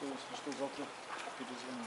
что, если что, завтра перезвоню.